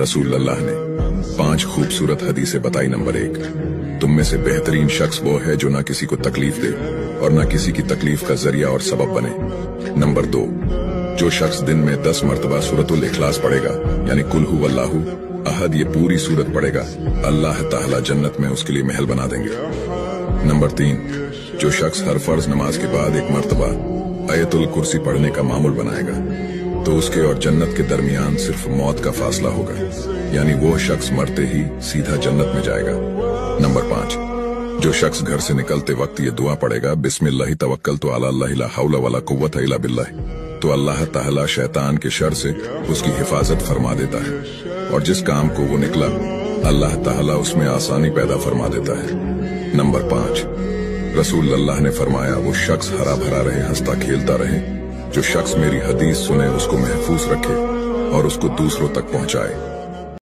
रसूल अल्लाह ने पाँच खूबसूरत हदीसें बताई, नंबर एक, तुम में से बेहतरीन शख्स वो है जो ना किसी को तकलीफ़ दे और ना किसी की तकलीफ़ का ज़रिया और सबब बने। नंबर दो, जो शख्स दिन में दस मरतबा सूरतुल इखलास पढ़ेगा, यानी कुल अल्लाहू अहद, ये पूरी सूरत पढ़ेगा, अल्लाह ताला जन्नत में उसके लिए महल बना देंगे। नंबर तीन, जो शख्स हर फ़र्ज़ नमाज़ के बाद एक मरतबा अयतुल कुर्सी पढ़ने का मामूल बनाएगा तो उसके और जन्नत के दरमियान सिर्फ़ मौत का फासला होगा। यानी वो शख्स मरते ही सीधा जन्नत में जाएगा। नंबर पाँच, जो शख्स घर से निकलते वक्त ये दुआ पड़ेगा बिस्मिल्लाह तवक्कल तो अल्लाह हौला वाला कुव्वत बिल्लाह तो अल्लाह ताला शैतान के शर से उसकी हिफाजत फरमा देता है। और जिस काम को वो निकला, अल्लाह ताला उसमें आसानी पैदा फरमा देता है। नंबर पाँच, रसूल अल्लाह ने फरमाया, वो शख्स हरा भरा रहे, हंसता खेलता रहे जो शख्स मेरी हदीस सुने उसको महफूज रखे और उसको दूसरों तक पहुँचाए।